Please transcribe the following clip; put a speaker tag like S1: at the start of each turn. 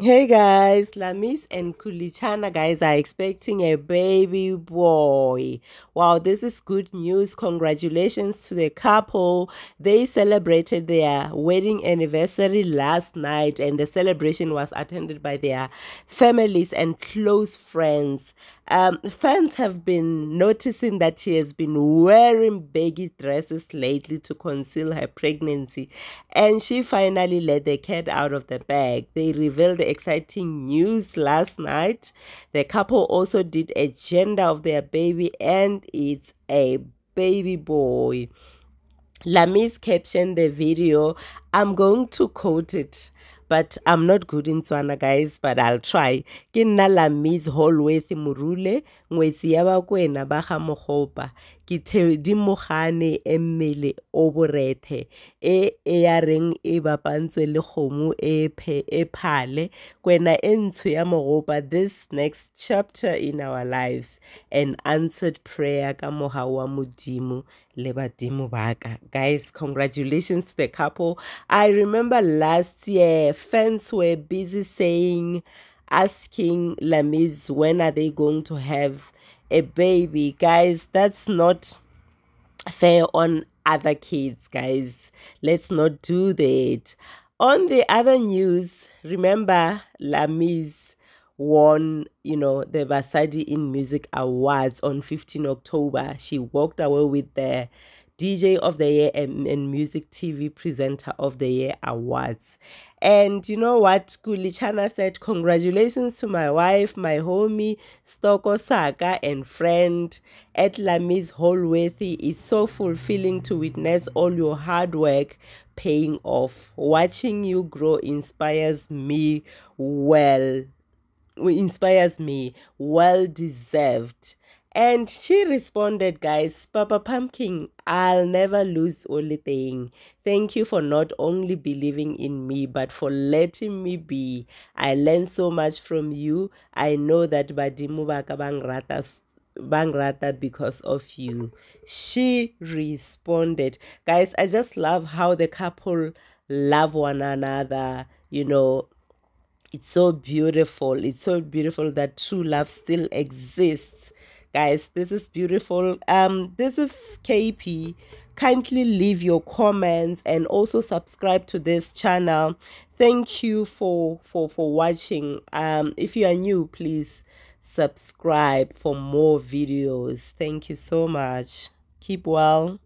S1: Hey guys, Lamiez and Khuli Chana guys are expecting a baby boy. Wow, this is good news. Congratulations to the couple. They celebrated their wedding anniversary last night and the celebration was attended by their families and close friends. Um, fans have been noticing that she has been wearing baggy dresses lately to conceal her pregnancy and she finally let the cat out of the bag. They revealed exciting news last night. The couple also did a gender of their baby, and it's a baby boy. Lamiez captioned the video. I'm going to quote it but I'm not good in Tswana guys but I'll try. Ke nna Lamiez Holworth Morule ngwetsi ya bakwena ba ga mogopa. Ke thedimogane e mmele o borethe e e ya reng e bapantswe le kgomo e phale. Kwena e ntsho ya mogopa this next chapter in our lives an answered prayer ka moga wa modimo le badimo baka guys congratulations to the couple. I remember last year fans were busy saying asking Lamiez, when are they going to have a baby. Guys, that's not fair on other kids, guys. Let's not do that. On the other news, remember Lamiez won, you know, the Basadi in Music Awards on 15 October. She walked away with the DJ of the Year and, and Music TV Presenter of the Year awards. And you know what? Khuli Chana said, Congratulations to my wife, my homie, Stoko Saka, and friend at Lamiez Holsworthy. It's so fulfilling to witness all your hard work paying off. Watching you grow inspires me well. Inspires me. Well deserved. And she responded, guys, Papa Pumpkin, I'll never lose only thing. Thank you for not only believing in me, but for letting me be. I learned so much from you. I know that Badimu Bangrata Bangrata because of you. She responded. Guys, I just love how the couple love one another, you know. It's so beautiful. It's so beautiful that true love still exists guys this is beautiful. Um this is kp kindly leave your comments and also subscribe to this channel. Thank you for for for watching. Um if you are new please subscribe for more videos. Thank you so much. Keep well